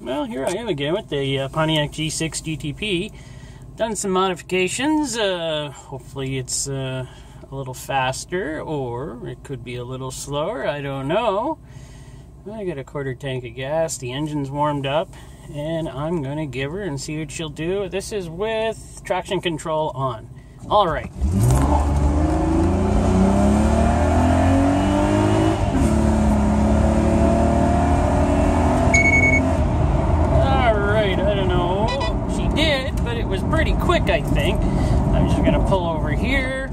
Well, here I am again with the uh, Pontiac G6 GTP. Done some modifications. Uh, hopefully it's uh, a little faster or it could be a little slower. I don't know. I got a quarter tank of gas. The engine's warmed up and I'm going to give her and see what she'll do. This is with traction control on. All right. Pretty quick, I think. I'm just gonna pull over here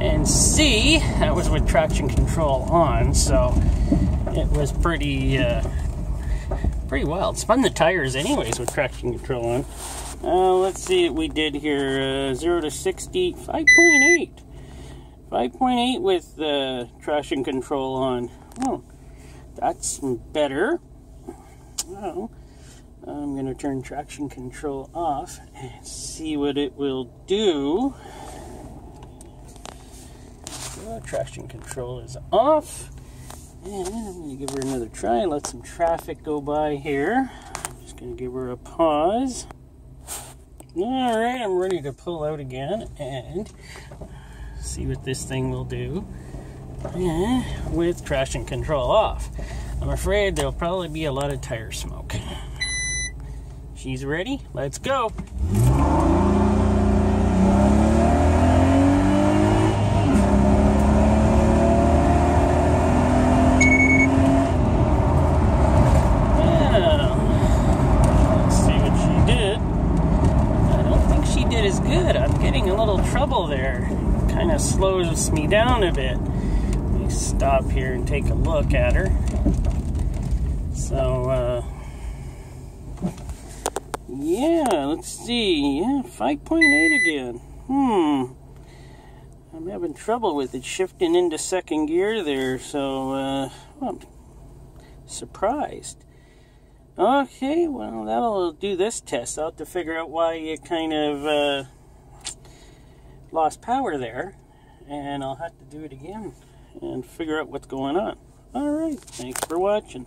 and see. That was with traction control on, so it was pretty, uh, pretty wild. Spun the tires anyways with traction control on. Uh, let's see what we did here. Uh, 0 to 60, 5.8. 5.8 with uh, traction control on. Oh, that's better. Oh. I'm going to turn traction control off and see what it will do. So, traction control is off. And I'm going to give her another try, and let some traffic go by here. I'm just going to give her a pause. All right, I'm ready to pull out again and see what this thing will do with traction control off. I'm afraid there'll probably be a lot of tire smoke. She's ready. Let's go. Well let's see what she did. I don't think she did as good. I'm getting a little trouble there. Kind of slows me down a bit. Let me stop here and take a look at her. So, uh, yeah, let's see. Yeah, 5.8 again. Hmm. I'm having trouble with it shifting into second gear there, so uh, well, I'm surprised. Okay, well, that'll do this test. I'll have to figure out why it kind of uh, lost power there, and I'll have to do it again and figure out what's going on. All right, thanks for watching.